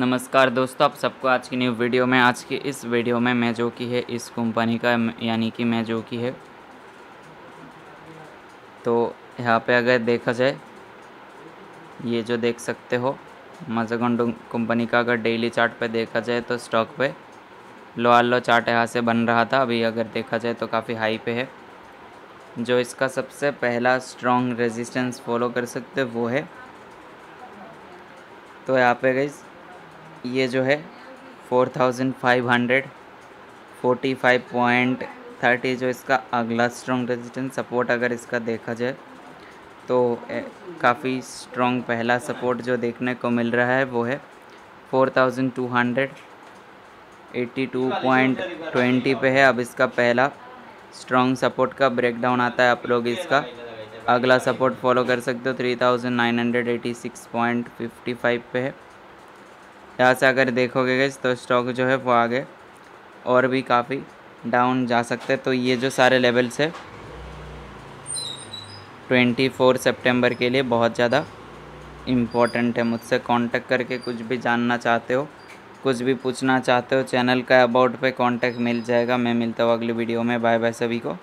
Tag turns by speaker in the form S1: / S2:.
S1: नमस्कार दोस्तों, आप सबको आज की न्यू वीडियो में, आज की इस वीडियो में मैं जो की है, इस कंपनी का, यानी कि मैं जो की है तो यहाँ पे अगर देखा जाए, ये जो देख सकते हो मजागोंड कंपनी का अगर डेली चार्ट पे देखा जाए तो स्टॉक पे लो आर लो चार्ट यहाँ से बन रहा था। अभी अगर देखा जाए तो काफ़ी हाई पे है। जो इसका सबसे पहला स्ट्रॉन्ग रेजिस्टेंस फॉलो कर सकते वो है। तो यहाँ पे गई ये जो है four thousand five hundred, forty five point thirty जो इसका अगला स्ट्रॉन्ग रेजिस्टेंस सपोर्ट अगर इसका देखा जाए तो काफ़ी स्ट्रॉन्ग पहला सपोर्ट जो देखने को मिल रहा है वो है four thousand two hundred, eighty two point twenty पे है। अब इसका पहला स्ट्रॉन्ग सपोर्ट का ब्रेकडाउन आता है आप लोग इसका। अगला सपोर्ट फॉलो कर सकते हो, three thousand nine hundred eighty six point fifty five पे है। यहाँ से अगर देखोगे गए तो स्टॉक जो है वो आगे और भी काफ़ी डाउन जा सकते हैं। तो ये जो सारे लेवल्स है ट्वेंटी फोर सेप्टेम्बर के लिए बहुत ज़्यादा इम्पोर्टेंट है। मुझसे कांटेक्ट करके कुछ भी जानना चाहते हो, कुछ भी पूछना चाहते हो चैनल का अबाउट पे कांटेक्ट मिल जाएगा। मैं मिलता हूँ अगली वीडियो में। बाय बाय सभी को।